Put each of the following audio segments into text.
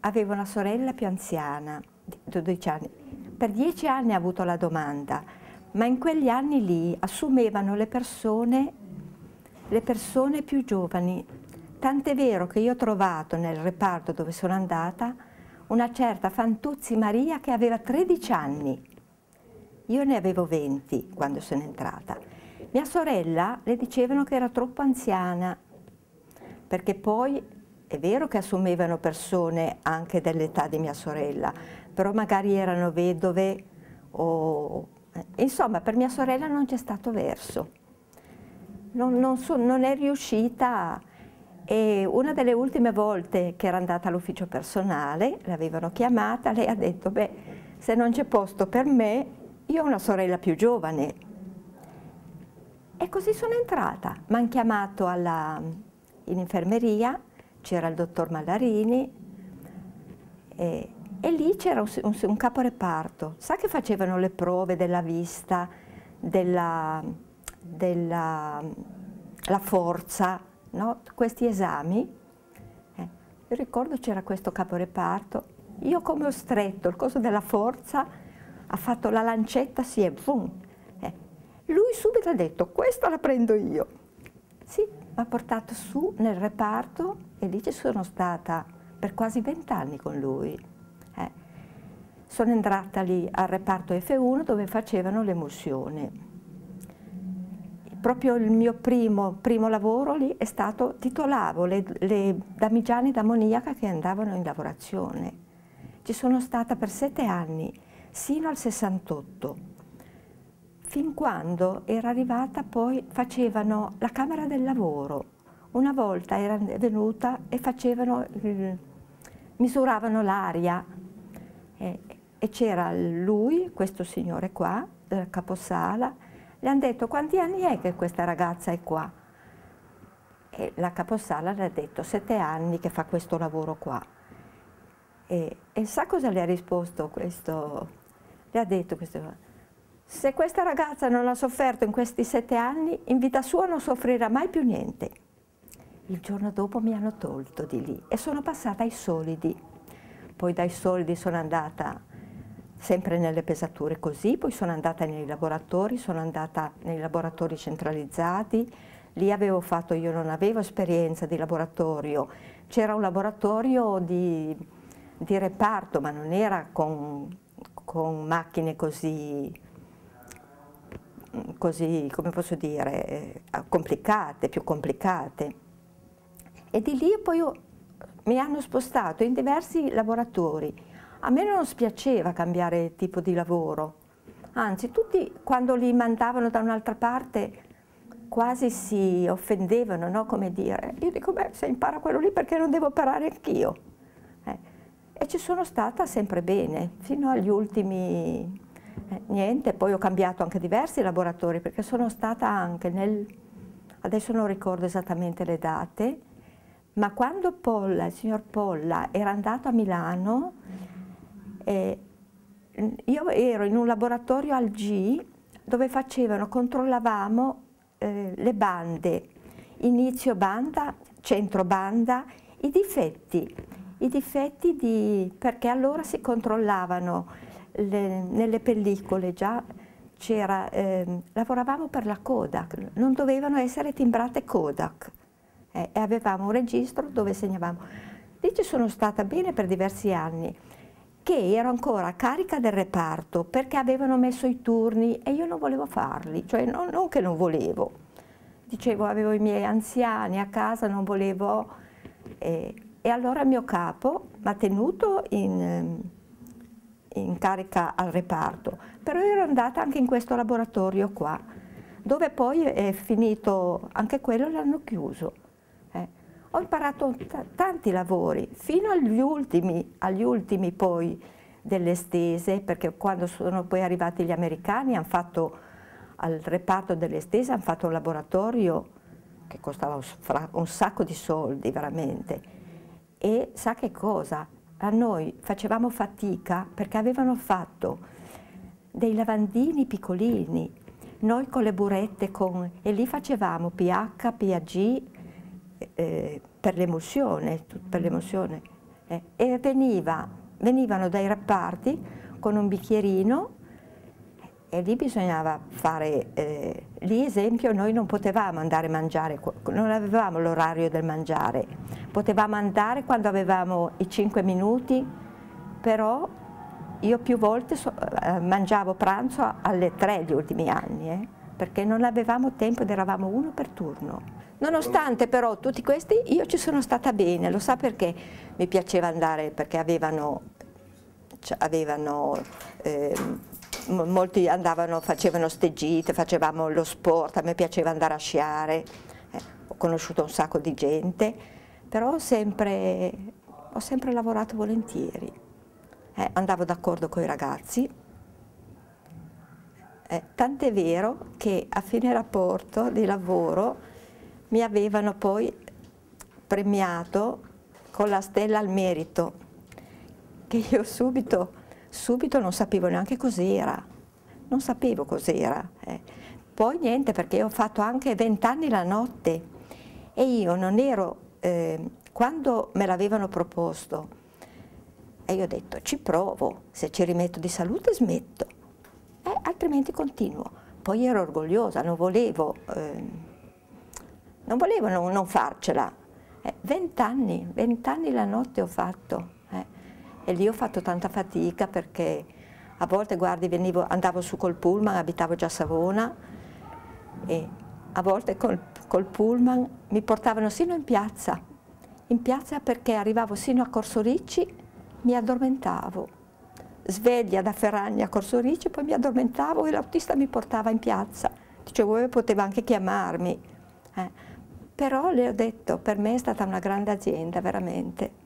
Avevo una sorella più anziana, di 12 anni. Per dieci anni ha avuto la domanda, ma in quegli anni lì assumevano le persone, le persone più giovani. Tant'è vero che io ho trovato nel reparto dove sono andata una certa Fantuzzi Maria che aveva 13 anni. Io ne avevo 20 quando sono entrata. Mia sorella le dicevano che era troppo anziana, perché poi è vero che assumevano persone anche dell'età di mia sorella, però magari erano vedove o... Insomma, per mia sorella non c'è stato verso. Non, non, so, non è riuscita e una delle ultime volte che era andata all'ufficio personale, l'avevano chiamata, lei ha detto, beh, se non c'è posto per me, io ho una sorella più giovane. E così sono entrata. Mi hanno chiamato alla, in infermeria, c'era il dottor Mallarini e, e lì c'era un, un, un caporeparto. Sa che facevano le prove della vista, della, della forza, no? questi esami. Eh, ricordo c'era questo caporeparto, io come ho stretto il coso della forza, ha fatto la lancetta, sì, e boom. Eh, lui subito ha detto, questa la prendo io. Sì, mi ha portato su nel reparto e lì ci sono stata per quasi vent'anni con lui. Eh. Sono entrata lì al reparto F1 dove facevano l'emulsione proprio il mio primo, primo, lavoro lì è stato, titolavo le, le damigiane d'ammoniaca che andavano in lavorazione. Ci sono stata per sette anni, sino al 68, fin quando era arrivata poi, facevano la Camera del Lavoro. Una volta era venuta e facevano, misuravano l'aria e, e c'era lui, questo signore qua, caposala, le hanno detto quanti anni è che questa ragazza è qua? E la caposala le ha detto sette anni che fa questo lavoro qua. E, e sa cosa le ha risposto questo? Le ha detto questo, se questa ragazza non ha sofferto in questi sette anni, in vita sua non soffrirà mai più niente. Il giorno dopo mi hanno tolto di lì e sono passata ai solidi. Poi dai solidi sono andata sempre nelle pesature così, poi sono andata nei laboratori, sono andata nei laboratori centralizzati, lì avevo fatto, io non avevo esperienza di laboratorio, c'era un laboratorio di, di, reparto ma non era con, con macchine così, così, come posso dire, eh, complicate, più complicate. E di lì poi mi hanno spostato in diversi laboratori, a me non spiaceva cambiare tipo di lavoro, anzi tutti quando li mandavano da un'altra parte quasi si offendevano, no? come dire, io dico beh se impara quello lì perché non devo imparare anch'io? Eh. E ci sono stata sempre bene, fino agli ultimi, eh, niente, poi ho cambiato anche diversi laboratori perché sono stata anche nel, adesso non ricordo esattamente le date, ma quando Polla, il signor Polla era andato a Milano, eh, io ero in un laboratorio al G dove facevano, controllavamo eh, le bande, inizio banda, centro banda, i difetti, i difetti di, perché allora si controllavano le, nelle pellicole già c'era, eh, lavoravamo per la Kodak, non dovevano essere timbrate Kodak eh, e avevamo un registro dove segnavamo. Lì ci sono stata bene per diversi anni che ero ancora carica del reparto perché avevano messo i turni e io non volevo farli, cioè non, non che non volevo, dicevo avevo i miei anziani a casa, non volevo, eh, e allora il mio capo mi ha tenuto in, in carica al reparto, però ero andata anche in questo laboratorio qua, dove poi è finito, anche quello l'hanno chiuso. Ho imparato tanti lavori, fino agli ultimi, agli ultimi poi delle stese, perché quando sono poi arrivati gli americani hanno fatto al reparto delle stese, hanno fatto un laboratorio che costava un sacco di soldi veramente. E sa che cosa? A noi facevamo fatica perché avevano fatto dei lavandini piccolini, noi con le burette con, e lì facevamo pH, PAG, eh, per l'emulsione, eh, e veniva, venivano dai reparti con un bicchierino e lì bisognava fare, eh, lì esempio noi non potevamo andare a mangiare, non avevamo l'orario del mangiare, potevamo andare quando avevamo i 5 minuti, però io più volte so, eh, mangiavo pranzo alle 3 gli ultimi anni, eh, perché non avevamo tempo ed eravamo uno per turno. Nonostante però tutti questi, io ci sono stata bene, lo sa perché mi piaceva andare, perché avevano, cioè, avevano eh, molti andavano, facevano ste gite, facevamo lo sport, a me piaceva andare a sciare, eh, ho conosciuto un sacco di gente, però ho sempre, ho sempre lavorato volentieri. Eh, andavo d'accordo con i ragazzi, eh, tant'è vero che a fine rapporto di lavoro mi avevano poi premiato con la stella al merito, che io subito subito non sapevo neanche cos'era, non sapevo cos'era. Eh. Poi niente, perché ho fatto anche vent'anni la notte e io non ero, eh, quando me l'avevano proposto, e io ho detto ci provo, se ci rimetto di salute smetto, eh, altrimenti continuo. Poi ero orgogliosa, non volevo, eh, non, volevo non, non farcela. Eh, vent'anni, vent'anni la notte ho fatto e lì ho fatto tanta fatica perché a volte, guardi, venivo, andavo su col pullman, abitavo già a Savona e a volte col, col pullman mi portavano sino in piazza, in piazza perché arrivavo sino a Corso Ricci, mi addormentavo sveglia da Ferragni a Corso Ricci, poi mi addormentavo e l'autista mi portava in piazza. Dicevo, poteva anche chiamarmi. Eh. Però le ho detto, per me è stata una grande azienda, veramente.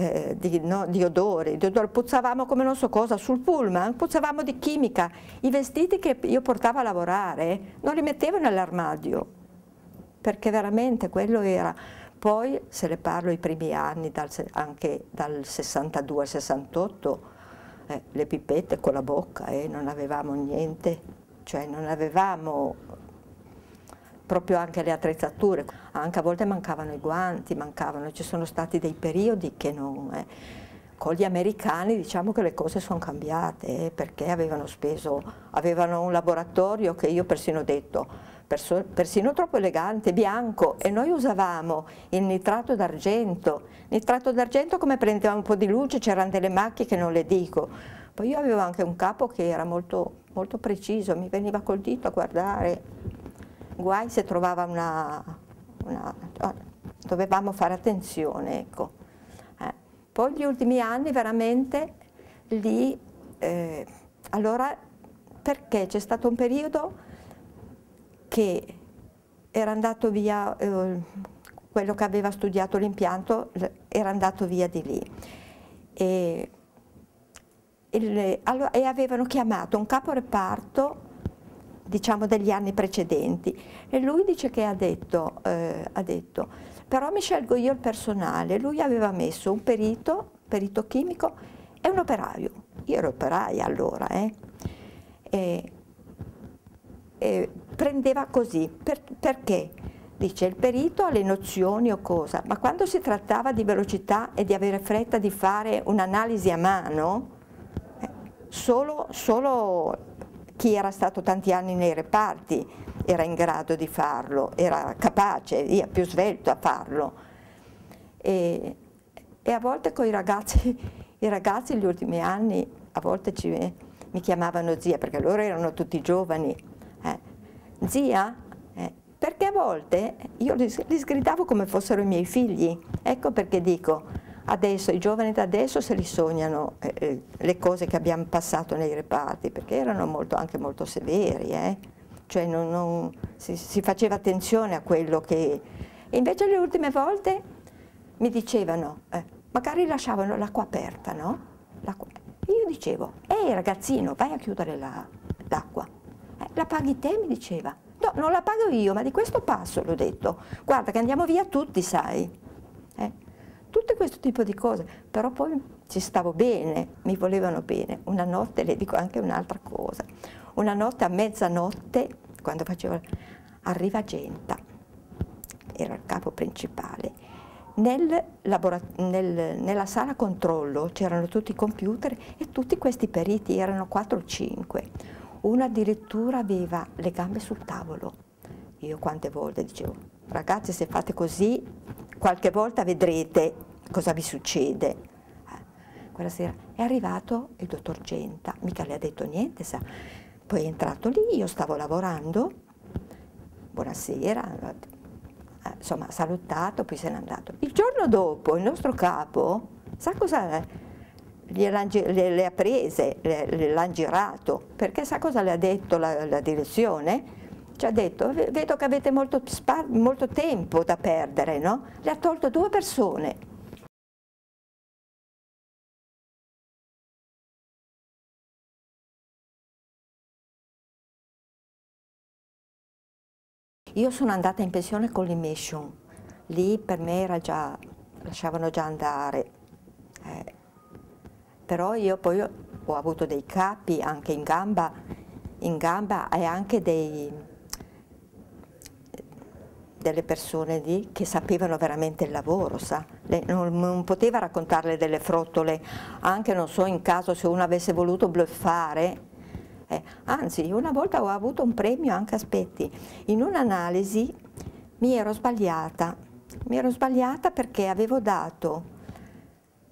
Eh, di, no, di, odori, di odori, puzzavamo come non so cosa sul pullman, puzzavamo di chimica, i vestiti che io portavo a lavorare non li mettevo nell'armadio, perché veramente quello era. Poi se le parlo i primi anni, dal, anche dal 62 al 68, eh, le pipette con la bocca, eh, non avevamo niente, cioè non avevamo proprio anche le attrezzature, anche a volte mancavano i guanti, mancavano, ci sono stati dei periodi che non... Eh. Con gli americani diciamo che le cose sono cambiate eh, perché avevano speso, avevano un laboratorio che io persino ho detto, perso, persino troppo elegante, bianco e noi usavamo il nitrato d'argento, nitrato d'argento come prendeva un po' di luce c'erano delle macchie che non le dico, poi io avevo anche un capo che era molto, molto preciso, mi veniva col dito a guardare guai se trovava una, una dovevamo fare attenzione, ecco. Eh. Poi gli ultimi anni veramente lì, eh, allora perché c'è stato un periodo che era andato via, eh, quello che aveva studiato l'impianto era andato via di lì. E, il, allora, e avevano chiamato un capo reparto diciamo degli anni precedenti e lui dice che ha detto, eh, ha detto però mi scelgo io il personale, lui aveva messo un perito, perito chimico e un operaio, io ero operaia allora, eh? e, e prendeva così, per, perché? Dice il perito ha le nozioni o cosa, ma quando si trattava di velocità e di avere fretta di fare un'analisi a mano, eh, solo, solo chi era stato tanti anni nei reparti era in grado di farlo, era capace, via, più svelto a farlo. E, e a volte con i ragazzi, i ragazzi negli ultimi anni, a volte ci, mi chiamavano zia, perché loro erano tutti giovani. Eh. Zia? Eh, perché a volte io li, li sgridavo come fossero i miei figli. Ecco perché dico, Adesso i giovani da adesso se li sognano eh, eh, le cose che abbiamo passato nei reparti, perché erano molto, anche molto severi, eh? cioè non, non, si, si, faceva attenzione a quello che... Invece le ultime volte mi dicevano, eh, magari lasciavano l'acqua aperta, no? E io dicevo, ehi ragazzino, vai a chiudere l'acqua. La, eh, la paghi te? Mi diceva. No, non la pago io, ma di questo passo l'ho detto. Guarda che andiamo via tutti, sai. Tutto questo tipo di cose, però poi ci stavo bene, mi volevano bene. Una notte, le dico anche un'altra cosa, una notte a mezzanotte, quando facevo, arriva Genta, era il capo principale, nel nel, nella sala controllo c'erano tutti i computer e tutti questi periti, erano 4 o 5. Uno addirittura aveva le gambe sul tavolo. Io quante volte dicevo, ragazzi se fate così, qualche volta vedrete cosa vi succede. Eh, quella sera è arrivato il dottor Genta, mica le ha detto niente, sa. Poi è entrato lì, io stavo lavorando, buonasera, eh, insomma ha salutato, poi se n'è andato. Il giorno dopo il nostro capo, sa cosa le, le ha prese, le, le l'ha girato, perché sa cosa le ha detto la, la direzione? Ci ha detto, vedo che avete molto, molto tempo da perdere, no? Le ha tolto due persone Io sono andata in pensione con l'Emission, lì per me era già, lasciavano già andare, eh, però io poi ho avuto dei capi anche in gamba, in gamba e anche dei, delle persone lì che sapevano veramente il lavoro, sa? Le, non, non, poteva raccontarle delle frottole, anche non so in caso se uno avesse voluto bluffare, eh, anzi, una volta ho avuto un premio anche, aspetti, in un'analisi mi ero sbagliata, mi ero sbagliata perché avevo dato,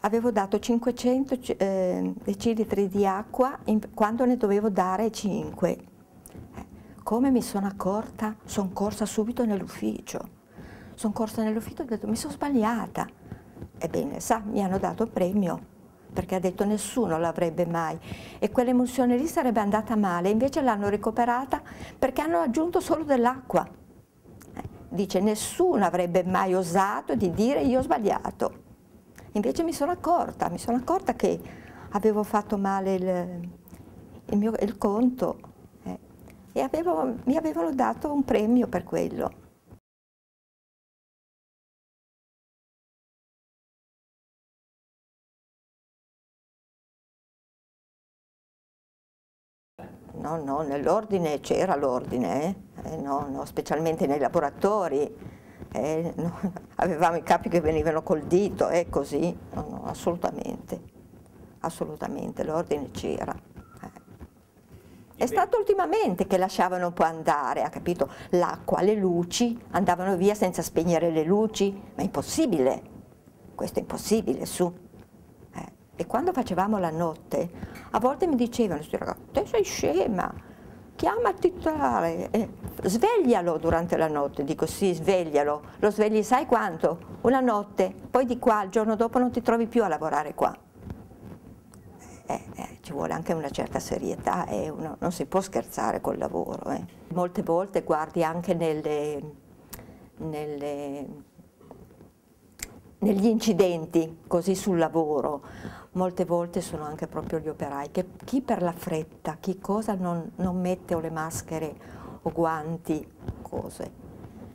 avevo dato 500 eh, decilitri di acqua in, quando ne dovevo dare 5. Eh, come mi sono accorta? Sono corsa subito nell'ufficio, sono corsa nell'ufficio e ho detto mi sono sbagliata. Ebbene, sa, mi hanno dato premio perché ha detto nessuno l'avrebbe mai e quell'emulsione lì sarebbe andata male, invece l'hanno recuperata perché hanno aggiunto solo dell'acqua. Eh, dice nessuno avrebbe mai osato di dire io ho sbagliato. Invece mi sono accorta, mi sono accorta che avevo fatto male il, il, mio, il conto eh, e avevo, mi avevano dato un premio per quello. No, no, nell'ordine c'era l'ordine, eh? eh? no, no, specialmente nei laboratori, eh, no, avevamo i capi che venivano col dito e eh, così, no, assolutamente, assolutamente, l'ordine c'era. Eh. È stato ultimamente che lasciavano un po' andare, ha capito? L'acqua, le luci, andavano via senza spegnere le luci, ma è impossibile, questo è impossibile, su. E quando facevamo la notte, a volte mi dicevano, te sei scema, chiama il titolare, eh, sveglialo durante la notte. Dico sì, sveglialo. Lo svegli sai quanto? Una notte, poi di qua, il giorno dopo non ti trovi più a lavorare qua. Eh, eh, ci vuole anche una certa serietà e uno, non si può scherzare col lavoro. Eh. Molte volte guardi anche nelle, nelle, negli incidenti, così sul lavoro, molte volte sono anche proprio gli operai, che chi per la fretta, chi cosa non, non mette o le maschere o guanti, cose.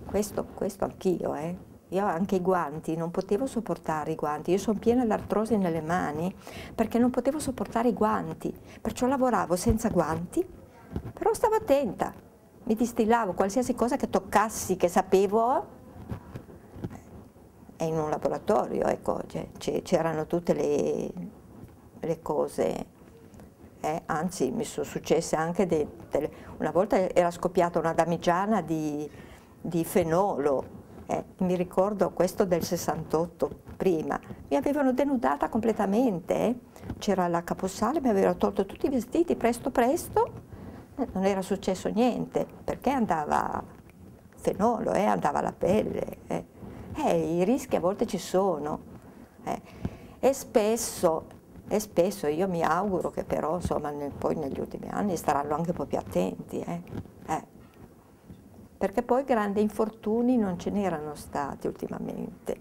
Questo, questo anch'io, eh. Io anche i guanti, non potevo sopportare i guanti, io sono piena di artrosi nelle mani perché non potevo sopportare i guanti, perciò lavoravo senza guanti, però stavo attenta, mi distillavo qualsiasi cosa che toccassi, che sapevo, e in un laboratorio, ecco, c'erano tutte le, le cose, eh, anzi mi sono successe anche de, de, una volta era scoppiata una damigiana di, di fenolo, eh, mi ricordo questo del 68 prima, mi avevano denudata completamente, eh. c'era la capossale, mi avevano tolto tutti i vestiti presto presto, eh, non era successo niente, perché andava fenolo, eh, andava la pelle. Eh i rischi a volte ci sono eh. e, spesso, e spesso io mi auguro che però insomma nel, poi negli ultimi anni staranno anche un po' più attenti eh. eh. perché poi grandi infortuni non ce n'erano stati ultimamente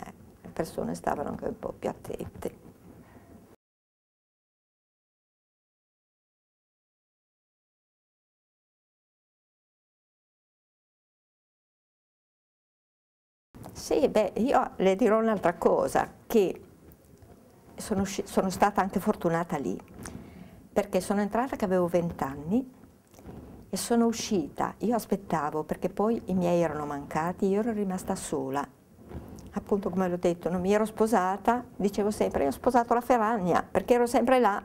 eh, le persone stavano anche un po' più attente Sì, beh, io le dirò un'altra cosa, che sono, sono stata anche fortunata lì, perché sono entrata che avevo 20 anni e sono uscita, io aspettavo perché poi i miei erano mancati, io ero rimasta sola. Appunto come l'ho detto, non mi ero sposata, dicevo sempre io ho sposato la Ferragna perché ero sempre là.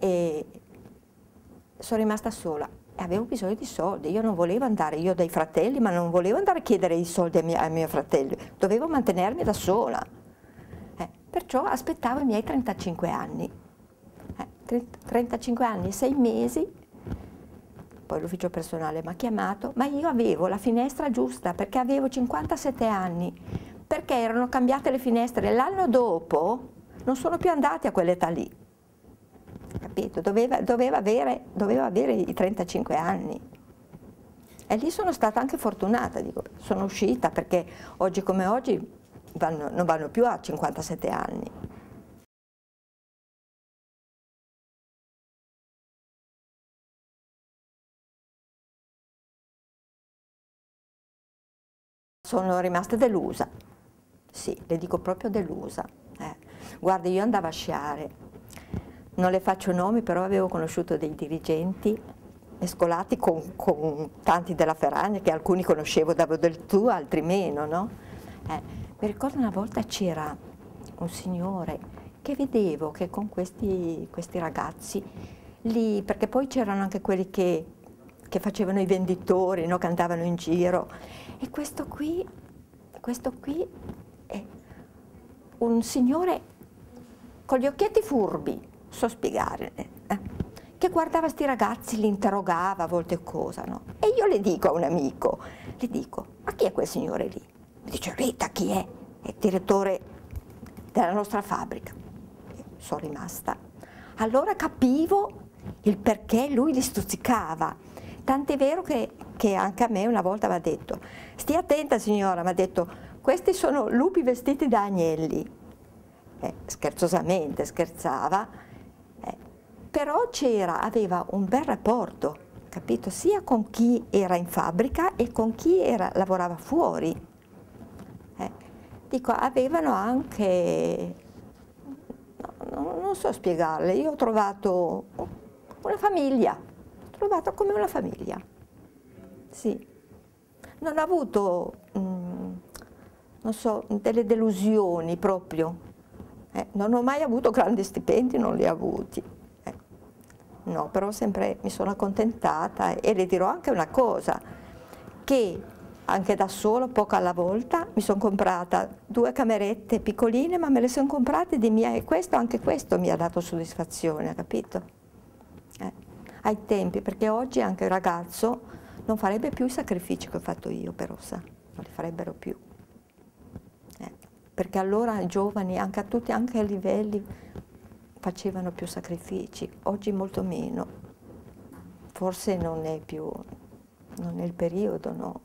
E sono rimasta sola e avevo bisogno di soldi, io non volevo andare, io ho dei fratelli ma non volevo andare a chiedere i soldi ai miei, ai miei fratelli, dovevo mantenermi da sola. Eh, perciò aspettavo i miei 35 anni. Eh, 35 anni e 6 mesi poi l'ufficio personale mi ha chiamato, ma io avevo la finestra giusta perché avevo 57 anni, perché erano cambiate le finestre. L'anno dopo non sono più andati a quell'età lì, capito? Doveva, doveva, avere, doveva avere i 35 anni. E lì sono stata anche fortunata, dico, sono uscita perché oggi come oggi vanno, non vanno più a 57 anni. Sono rimasta delusa, sì, le dico proprio delusa. Eh. Guardi, io andavo a sciare, non le faccio nomi, però avevo conosciuto dei dirigenti mescolati con, con tanti della Ferragna, che alcuni conoscevo da del tu, altri meno, no? Eh. Mi ricordo una volta c'era un signore che vedevo che con questi, questi ragazzi lì, perché poi c'erano anche quelli che, che facevano i venditori, no? che andavano in giro, e questo qui, questo qui è un signore con gli occhietti furbi, so spiegare, eh, che guardava questi ragazzi, li interrogava a volte cosa, no? E io le dico a un amico, le dico, ma chi è quel signore lì? Mi dice, Rita, chi è? È il direttore della nostra fabbrica. sono rimasta. Allora capivo il perché lui li stuzzicava. Tant'è vero che che anche a me una volta mi ha detto, stia attenta signora, mi ha detto, questi sono lupi vestiti da agnelli. Eh, scherzosamente, scherzava, eh, però c'era, aveva un bel rapporto, capito? Sia con chi era in fabbrica e con chi era, lavorava fuori. Eh, dico, avevano anche, no, non so spiegarle, io ho trovato una famiglia, ho trovato come una famiglia. Sì. Non ho avuto, mm, non so, delle delusioni proprio. Eh, non ho mai avuto grandi stipendi, non li ho avuti. No, però sempre mi sono accontentata e le dirò anche una cosa, che anche da solo, poco alla volta, mi sono comprata due camerette piccoline, ma me le sono comprate di mia e questo, anche questo mi ha dato soddisfazione, capito? Eh, ai tempi, perché oggi anche il ragazzo non farebbe più i sacrifici che ho fatto io per Rosa, non li farebbero più. Eh, perché allora i giovani, anche a tutti, anche a livelli, facevano più sacrifici, oggi molto meno. Forse non è più, non è il periodo, no?